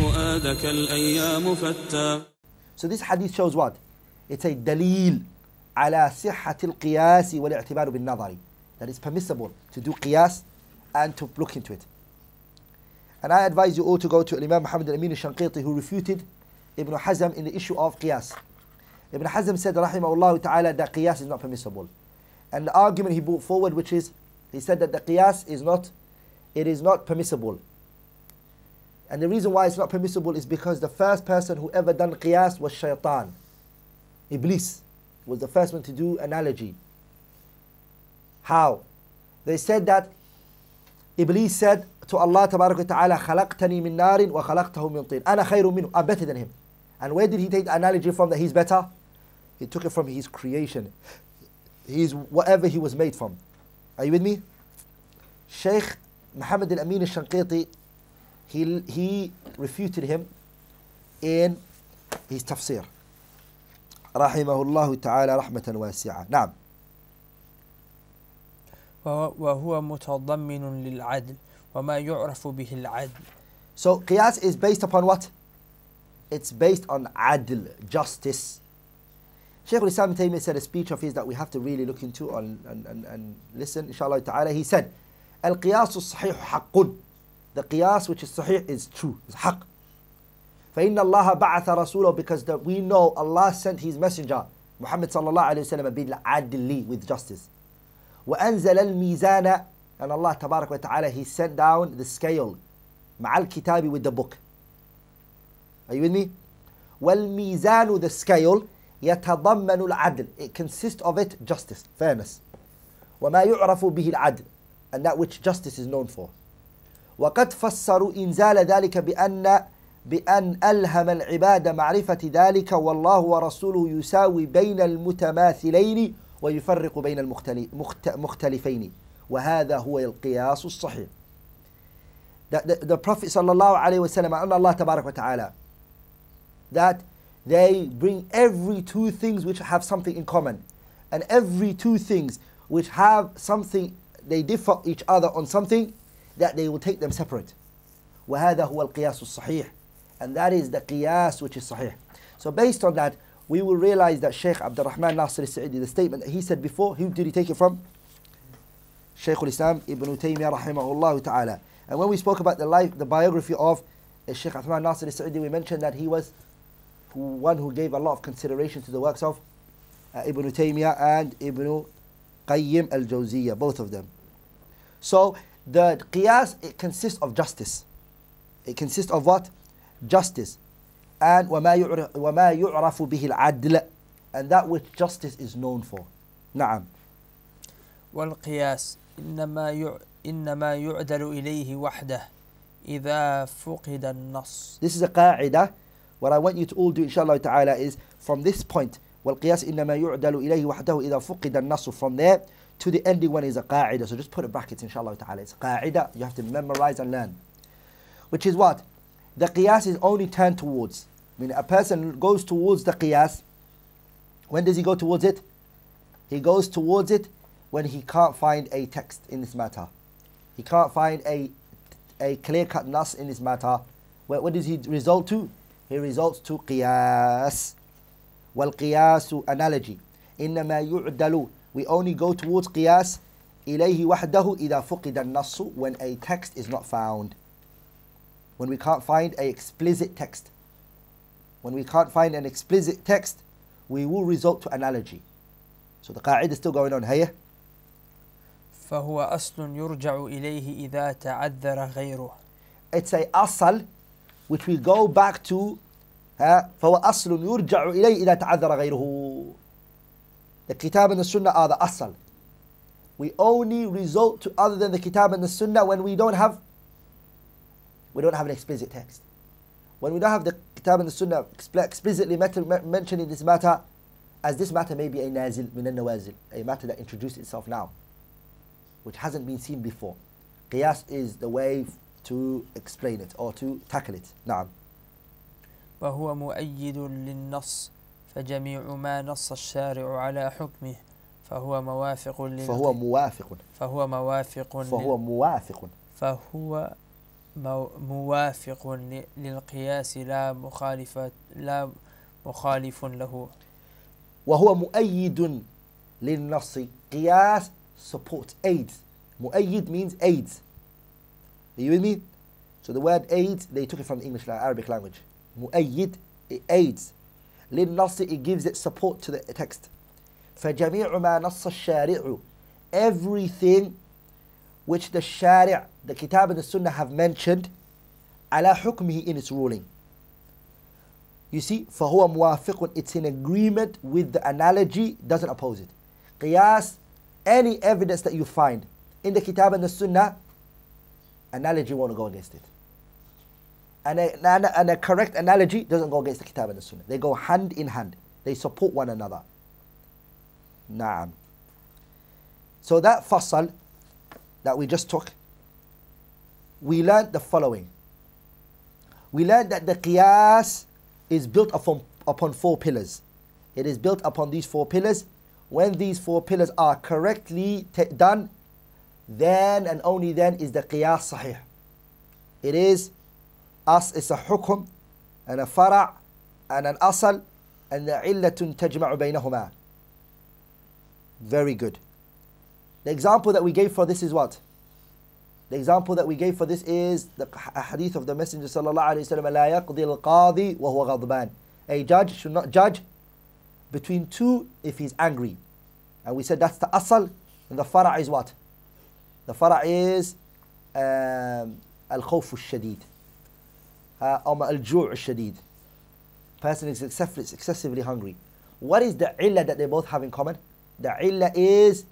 فؤادك الأيام فتى So this hadith shows what? It's a dalil على صحة القياس والاعتبار بالنظر. That it's permissible to do qiyas and to look into it. And I advise you all to go to Imam Muhammad al-Amin al-Shanqiti who refuted Ibn Hazm in the issue of qiyas. Ibn Hazm said, rahimahullah ta'ala, that qiyas is not permissible. And the argument he brought forward, which is, he said that the qiyas is not, it is not permissible. And the reason why it's not permissible is because the first person who ever done qiyas was shaitan. Iblis was the first one to do analogy. How? They said that Iblis said to Allah Tabarak wa Ta'ala, خلقتني من نار وخلقته من طين. أنا خير منه. I'm better than him. And where did he take the analogy from that he's better? He took it from his creation. He's whatever he was made from. Are you with me? Sheikh Muhammad al-Amin al-Shanqiti, he, he refuted him in his tafsir. رحمه الله تعالى رحمة واسعة. نعم. وهو وهو متضمن للعدل وما يعرف به العدل So qiyas is based upon what? It's based on adl, justice. Shaykh al-Islam Ibn Taymiyyah said a speech of his that we have to really look into and, and, and, and listen, inshallah ta'ala. He said, Al-qiyas sahih haqqun. The qiyas which is sahih is true, is haqq. فإن الله بعث رسوله because that we know Allah sent his messenger Muhammad sallallahu alayhi wa sallam بالعدل with justice. وأنزل الميزان and Allah تبارك وتعالى he sent down the scale مع الكتاب with the book. Are you with me? والميزان the scale يتضمن العدل it consists of it justice fairness وما يعرف به العدل and that which justice is known for وقد فسروا إنزال ذلك بأن بأن ألهم العباد معرفة ذلك والله ورسوله يساوي بين المتماثلين ويفرق بين المختلفين وهذا هو القياس الصحيح the, the, the Prophet الله عليه وسلم and Allah تبارك وتعالى that they bring every two things which have something in common and every two things which have something they differ each other on something that they will take them separate وهذا هو القياس الصحيح and that is the qiyas which is sahih so based on that we will realize that Sheikh Abdul Rahman Nasir al-Sa'idi the statement that he said before who did he take it from Shaykh al-Islam Ibn Taymiyyah rahimahullah ta'ala and when we spoke about the life the biography of Sheikh Abdul Nasir al-Sa'idi we mentioned that he was one who gave a lot of consideration to the works of uh, Ibn Taymiyyah and Ibn Qayyim al-Jawziyah, both of them. So the qiyas, it consists of justice. It consists of what? Justice. And وَمَا يُعْرَفُ بِهِ الْعَدْلِ And that which justice is known for. نعم. والقياس إنما يع... إنما يعدل إليه وحده إذا فقد النص This is a qa'idah. What I want you to all do inshallah ta'ala is from this point والقياس إنما يعدل إليه وحده إذا فقد النص from there to the ending one is a qa'idah so just put it brackets inshallah ta'ala it's qa'idah you have to memorize and learn which is what the qiyas is only turned towards I mean a person goes towards the qiyas when does he go towards it he goes towards it when he can't find a text in this matter he can't find a a clear-cut nas in this matter what, what does he result to he results to qiyas والقياس analogy إنما يعدل we only go towards قياس إليه وحده إذا فقد النص when a text is not found when we can't find a explicit text when we can't find an explicit text we will result to analogy so the قاعدة is still going on here فهو أصل يرجع إليه إذا تعذر غيره it's a asal which we go back to ها فهو أصل يرجع إليه إذا تعذر غيره the kitab and the sunnah are the asal we only result to other than the kitab and the sunnah when we don't have we don't have an explicit text when we don't have the kitab and the sunnah explicitly mentioning this matter as this matter may be a nazil min al-nawazil a matter that introduced itself now which hasn't been seen before qiyas is the way to explain it or to tackle it نعم وهو مؤيد للنص فجميع ما نص الشارع على حكمه فهو موافق لل... فهو موافق. فهو موافق فهو موافق. فهو مو- موافق للقياس لا مخالف لا مخالف له. وهو مؤيد للنص. قياس support aids مؤيد means aids are you with me? So the word aids they took it from the English Arabic language. مؤيد aids للنص it gives it support to the text فجميع ما نص الشارع everything which the shari' the kitab and the sunnah have mentioned على حكمه in its ruling you see, فهو موافق, it's in agreement with the analogy, doesn't oppose it. Qiyas, any evidence that you find in the Kitab and the Sunnah, analogy won't go against it. And a, a- correct analogy doesn't go against the Kitab and the Sunnah. They go hand in hand. They support one another. Naam. So that fasal that we just took, we learned the following. We learned that the qiyas is built upon, upon four pillars. It is built upon these four pillars. When these four pillars are correctly done, then and only then is the qiyas sahih. It is us, it's a hukum and a fara' and an asal and the illatun tajma'u baynahuma. Very good. The example that we gave for this is what? The example that we gave for this is the h- hadith of the Messenger sallallahu alaihi wasallam, لا يقضي القاضي وهو غضبان. A judge should not judge between two if he's angry. And we said that's the asal, and the fara' is what? The fara' is um, الخوف الشديد. Ama al-ju' shadid. Person is excessively hungry. What is the illah that they both have in common? The illah is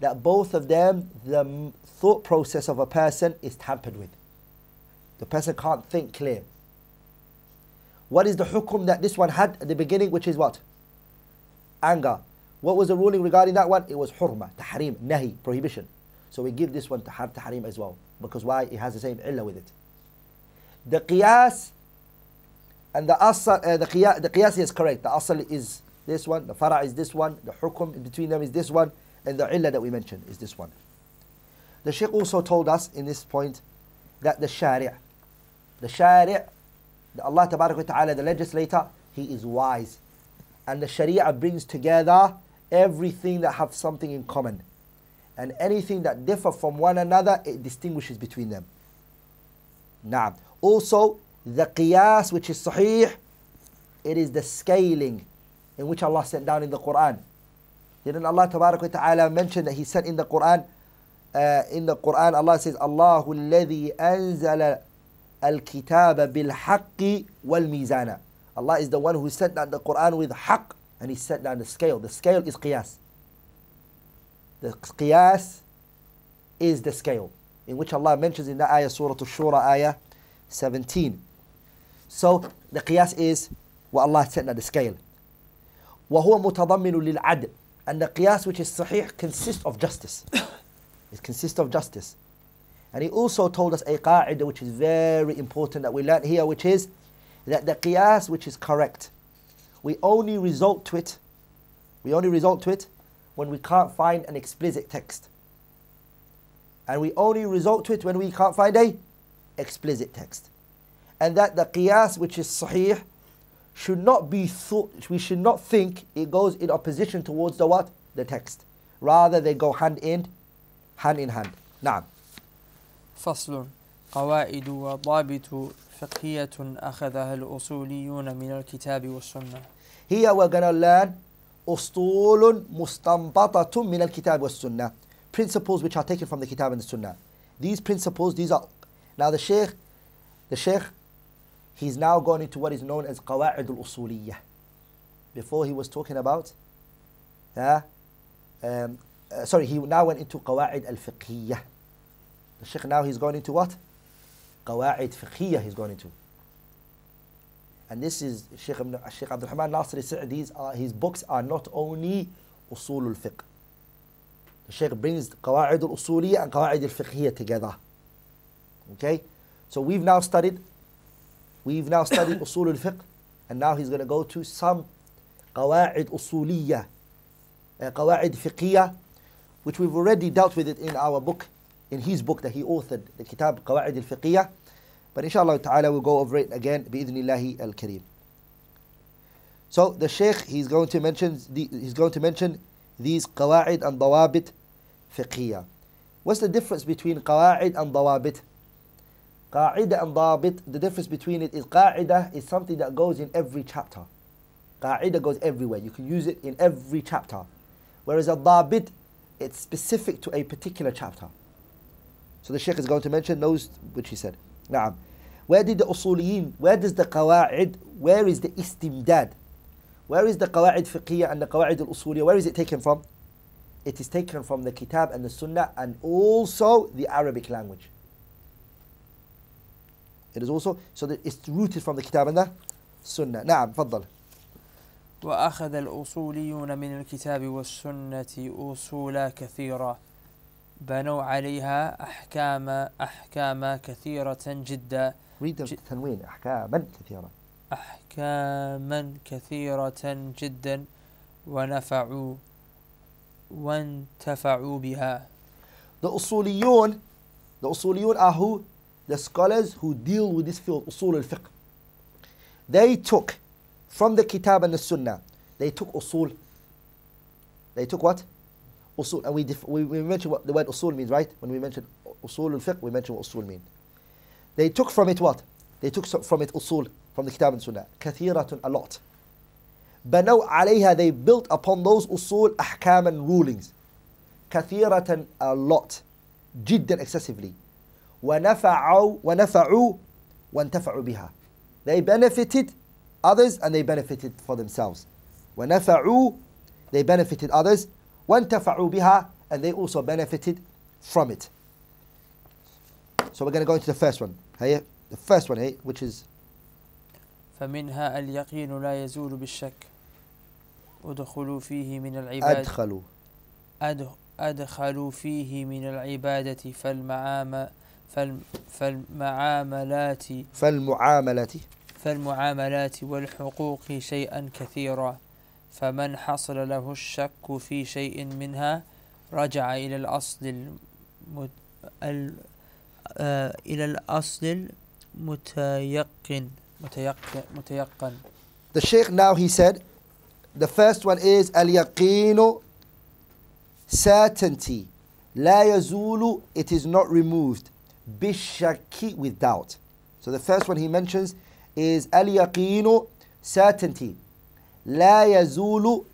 that both of them, the thought process of a person is tampered with. The person can't think clear. What is the hukum that this one had at the beginning, which is what? Anger. What was the ruling regarding that one? It was hurma, tahrim, nahi, prohibition. So we give this one tahrim as well. Because why? It has the same illah with it. The qiyas and the asal, uh, the, qiyas, the qiyas is correct. The asal is this one, the fara' is this one, the hukum between them is this one, and the illah that we mentioned is this one. The Sheikh also told us in this point that the shari', the shari', the Allah Ta'ala, the legislator, he is wise. And the sharia brings together everything that have something in common. And anything that differ from one another, it distinguishes between them. Now, also the qiyas, which is sahih, it is the scaling in which Allah sent down in the Quran. Didn't Allah Ta'ala mention that He sent in the Quran? Uh, in the Quran, Allah says, Allahu alladhi anzala al-kitaba bil-haqqi wal-mizana. Allah is the one who sent down the Quran with haqq and He sent down the scale. The scale is qiyas. The qiyas is the scale in which Allah mentions in the ayah, Surah Al-Shura, ayah 17. So the qiyas is what Allah sent down the scale. وهو متضمن للعدل and the qiyas which is sahih consists of justice it consists of justice and he also told us a qa'idah which is very important that we learn here which is that the qiyas which is correct we only result to it we only result to it when we can't find an explicit text And we only resort to it when we can't find a explicit text. And that the qiyas, which is sahih, should not be thought, we should not think it goes in opposition towards the what? The text. Rather they go hand in, hand in hand. نعم. فصل قواعد وضابط فقهية أخذها الأصوليون من الكتاب والسنة. Here we're gonna learn أصول مستنبطة من الكتاب والسنة principles which are taken from the Kitab and the Sunnah. These principles, these are now the Shaykh, the Shaykh, he's now gone into what is known as Qawa'id al-Usuliyah. Before he was talking about, yeah, um, uh, sorry, he now went into Qawa'id al-Fiqhiyah. The Shaykh now he's gone into what? Qawa'id fiqhiyah he's gone into. And this is Sheikh, Ibn, Sheikh Abdul Rahman Nasir Sa'di's, uh, his books are not only usul al-fiqh, the Sheikh brings the Qawaid al-Usuliyya and Qawaid al-Fiqhiyya together. Okay? So we've now studied, we've now studied Usul al-Fiqh, and now he's going to go to some Qawaid usuliyya, uh, Qawaid fiqhiyya, which we've already dealt with it in our book, in his book that he authored, the Kitab Qawaid al-Fiqhiyya. But inshallah ta'ala we'll go over it again, bi'idhnillahi al-kareem. So the Sheikh, he's going to mention, the, he's going to mention these qawa'id and dawabit fiqhiyah. What's the difference between qawa'id and dawabit? Qa'ida and dawabit, the difference between it is qa'ida is something that goes in every chapter. Qa'ida goes everywhere. You can use it in every chapter. Whereas a dabit, it's specific to a particular chapter. So the Sheikh is going to mention those which he said. Naam. Where did the usuliyin, where does the qawa'id, where is the istimdad? Where is the qawa'id fiqhiyah and the qawa'id al-usuliyah? Where is it taken from? It is taken from the kitab and the sunnah and also the Arabic language. It is also, so that it's rooted from the kitab and the sunnah. نعم تفضل. وأخذ الأصوليون من الكتاب والسنة أصولا كثيرة بنوا عليها أحكام أحكام كثيرة جدا read the تنوين أحكاما كثيرة. أحكاما كثيرة جدا ونفعوا وانتفعوا بها The usuliyun, the usuliyun are who? The scholars who deal with this field, usul al-fiqh. They took from the kitab and the sunnah, they took usul. They took what? Usul. And we, def- we, we mentioned what the word usul means, right? When we mentioned usul al-fiqh, we mentioned what usul mean. They took from it what? They took from it usul, from the kitab and sunnah. Kathiratun, a lot. بنوا عليها, they built upon those usul ahkam and rulings. كثيرة a lot جدا excessively ونفعوا ونفعوا وانتفعوا بها they benefited others and they benefited for themselves ونفعوا they benefited others وانتفعوا بها and they also benefited from it so we're going to go into the first one here the first one here which is فمنها اليقين لا يزول بالشك. ادخلوا فيه من العباد أدخلوا. أد- أدخلوا فيه من العبادة فالمعام فال فالمعاملات فالمعاملة فالمعاملات والحقوق شيئا كثيرا. فمن حصل له الشك في شيء منها رجع إلى الأصل المت... ال... آه... إلى الأصل المتيقن. متيقن متيقن the sheikh now he said the first one is al-yaqinu certainty لا يزول it is not removed bishaki with doubt so the first one he mentions is al-yaqinu certainty لا يزول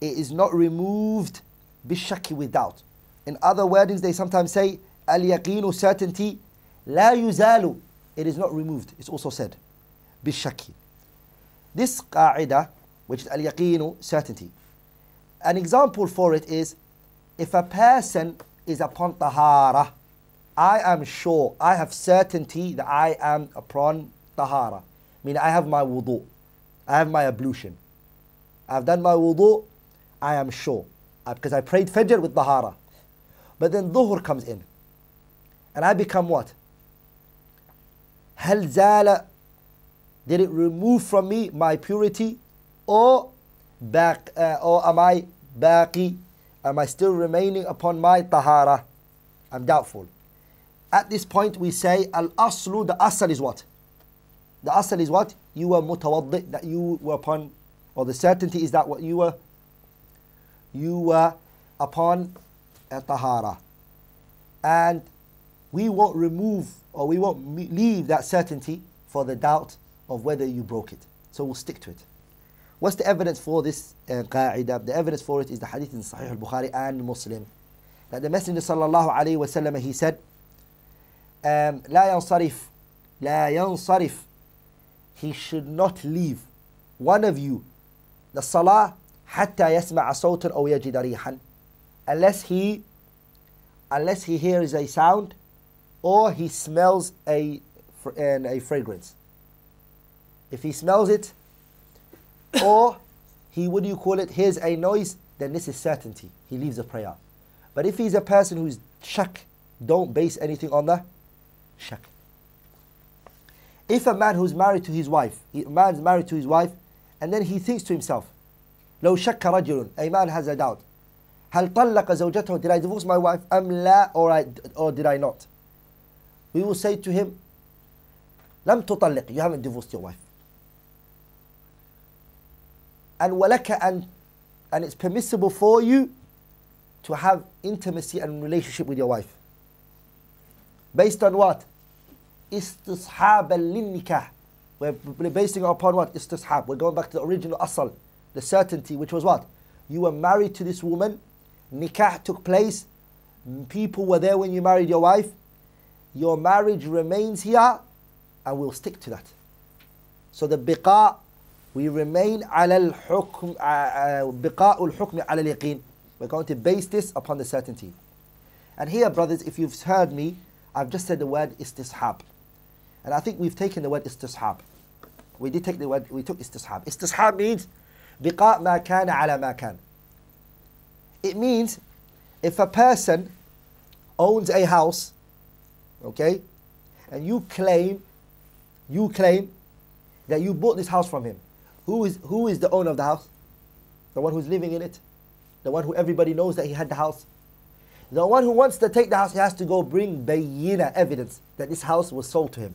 it is not removed bishaki with doubt in other wordings they sometimes say al-yaqinu certainty لا يزال it is not removed it's also said bishaki this qaida which is al-yaqinu certainty an example for it is if a person is upon tahara, I am sure, I have certainty that I am upon tahara. Meaning I have my wudu, I have my ablution. I've done my wudu, I am sure. Uh, Because I prayed fajr with tahara. But then dhuhr comes in. And I become what? Hal did it remove from me my purity? Or, back, uh, or am I baqi? Am I still remaining upon my tahara? I'm doubtful. At this point, we say al aslu. The asl is what? The asl is what? You were mutawaddi, that you were upon, or the certainty is that what you were. You were upon a tahara, and we won't remove or we won't me- leave that certainty for the doubt of whether you broke it. So we'll stick to it. What's the evidence for this uh, qa'idah? The evidence for it is the hadith in Sahih al-Bukhari and Muslim. That the Messenger sallallahu alayhi wa sallam, he said, um, لا ينصرف لا ينصرف He should not leave one of you the salah حتى يسمع صوتا أو يجد ريحا unless he unless he hears a sound or he smells a, fr- and a fragrance. If he smells it, or he, what do you call it, hears a noise, then this is certainty. He leaves the prayer. But if he's a person who's shak, don't base anything on the shak. If a man who's married to his wife, a man's married to his wife, and then he thinks to himself, لو شك رجل, a man has a doubt, هل طلق زوجته, did I divorce my wife, أم لا, or, I, or did I not? We will say to him, لم تطلق you haven't divorced your wife and ولك أن and it's permissible for you to have intimacy and relationship with your wife based on what استصحابا للنكاح we're we're basing it upon what istishab we're going back to the original asal the certainty which was what you were married to this woman nikah took place people were there when you married your wife your marriage remains here and we'll stick to that so the biqa we remain على الحكم بقاء الحكم على اليقين we're going to base this upon the certainty and here brothers if you've heard me I've just said the word istishab and I think we've taken the word istishab we did take the word we took istishab istishab means بقاء ما كان على ما كان it means if a person owns a house okay? And you claim you claim that you bought this house from him. Who is who is the owner of the house? The one who's living in it? The one who everybody knows that he had the house? The one who wants to take the house he has to go bring bayina evidence that this house was sold to him.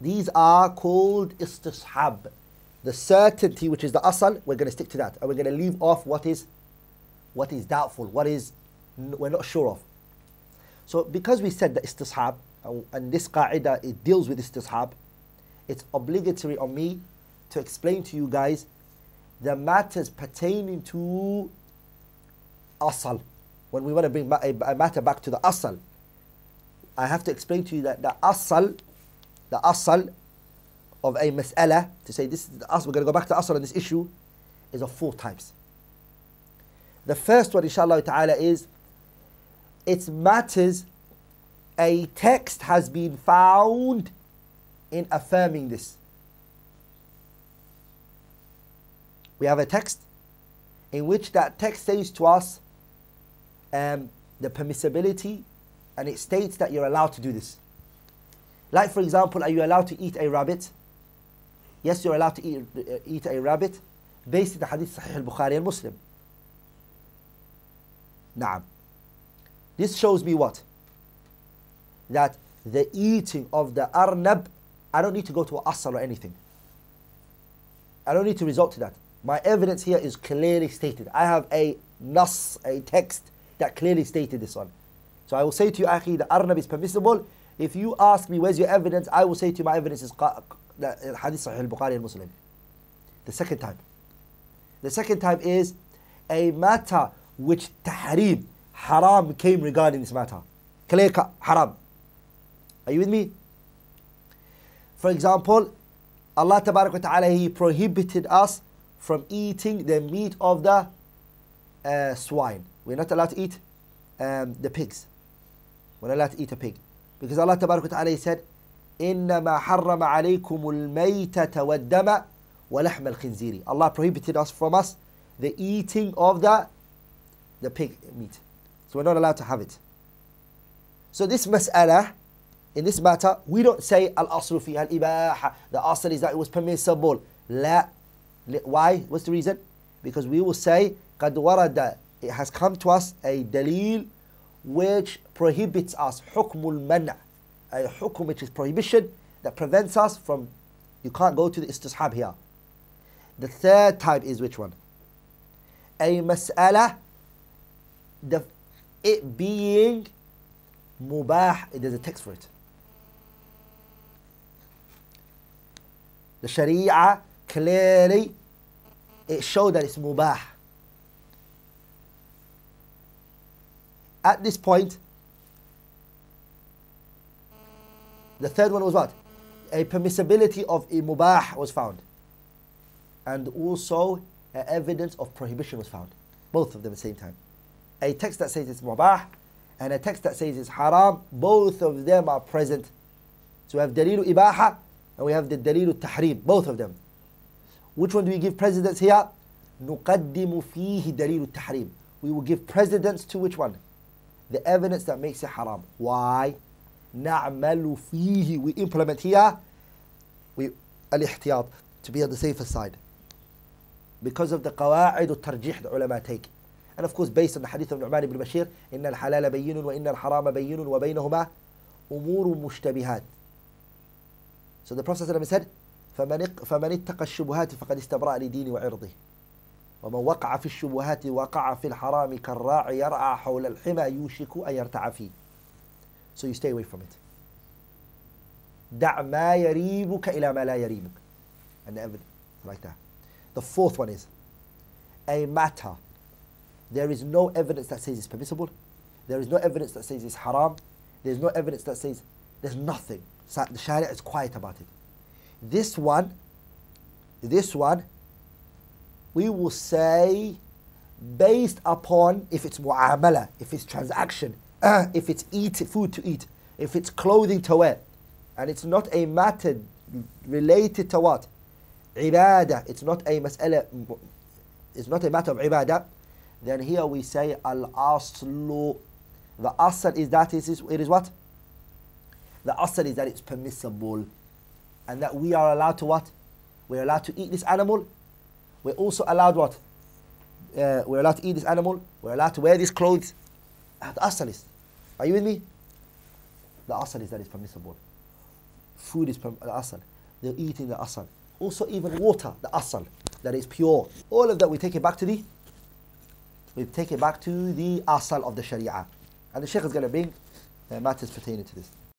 These are called istishab the certainty which is the asal we're going to stick to that. And we're going to leave off what is what is doubtful what is we're not sure of so because we said that istishab and- and this qaida it deals with istishab it's obligatory on me to explain to you guys the matters pertaining to asal. When we want to bring a matter back to the asal I have to explain to you that the asal the asal of a mas'ala to say this is the asal we're going to go back to asal on this issue is of four types. The first one inshallah ta'ala is it matters a text has been found in affirming this. We have a text in which that text says to us um, the permissibility and it states that you're allowed to do this. Like for example are you allowed to eat a rabbit? Yes you're allowed to eat, uh, eat a rabbit based on the hadith sahih al-bukhari and muslim. Naam. This shows me what? That the eating of the arnab, I don't need to go to asal or anything. I don't need to resort to that. My evidence here is clearly stated. I have a nas, a text that clearly stated this one. So I will say to you, Akhi, the arnab is permissible. If you ask me, where's your evidence? I will say to you, my evidence is hadith sahih al-Bukhari and Muslim. The second time. The second time is a matter which tahrim, haram came regarding this matter. Clear cut, haram. Are you with me? For example, Allah Tabarak wa Ta'ala, He prohibited us from eating the meat of the uh, swine. We're not allowed to eat um, the pigs. We're not allowed to eat a pig. Because Allah Tabarak wa Ta'ala He said, إنما حرم عليكم الميتة والدم ولحم الخنزير. Allah prohibited us from us the eating of the the pig meat. So we're not allowed to have it. So this mas'ala, in this matter, we don't say al-aslu fi al-ibaha. The asl is that it was permissible. La. Why? What's the reason? Because we will say qad warada. It has come to us a dalil which prohibits us hukmul mana, a hukm which is prohibition that prevents us from. You can't go to the istishab here. The third type is which one? A mas'ala the it being mubah there's a text for it. The sharia clearly it showed that it's mubah. At this point the third one was what? A permissibility of a mubah was found. And also evidence of prohibition was found. Both of them at the same time a text that says it's mubah and a text that says it's haram, both of them are present. So we have dalilu ibaha and we have the dalilu tahrim, both of them. Which one do we give precedence here? نقدم فيه دليل التحريم. We will give precedence to which one? The evidence that makes it haram. Why? نعمل فيه. We implement here we الاحتياط to be on the safer side. Because of the قواعد الترجيح the ulama take. And of course, based on the hadith of Nu'man ibn Bashir, إن الحلال بين وإن الحرام بين وبينهما أمور مشتبهات. So the Prophet ﷺ said, فمن فمن اتقى الشبهات فقد استبرأ لدينه وعرضه ومن وقع في الشبهات وقع في الحرام كالراعي يرعى حول الحمى يوشك أن يرتع فيه So you stay away from it. دع ما يريبك إلى ما لا يريبك and the evidence like that the fourth one is a matter there is no evidence that says it's permissible. There is no evidence that says it's haram. There's no evidence that says there's nothing. So the sharia is quiet about it. This one this one we will say based upon if it's mu'amala, if it's transaction, if it's eat food to eat, if it's clothing to wear, and it's not a matter related to what? Ibadah, it's not a mas'ala, it's not a matter of ibadah, then here we say al-aslu. The asl is that it is, it is what? The asl is that it's permissible and that we are allowed to what? We're allowed to eat this animal. We're also allowed what? Uh, we're allowed to eat this animal. We're allowed to wear these clothes. Uh, The asal is. Are you with me? The asal is that it's permissible. Food is the asal. They're eating the asal. Also, even water, the asal, that is pure. All of that we take it back to the. We take it back to the asal of the Sharia, and the Sheikh is going to bring uh, matters pertaining to this.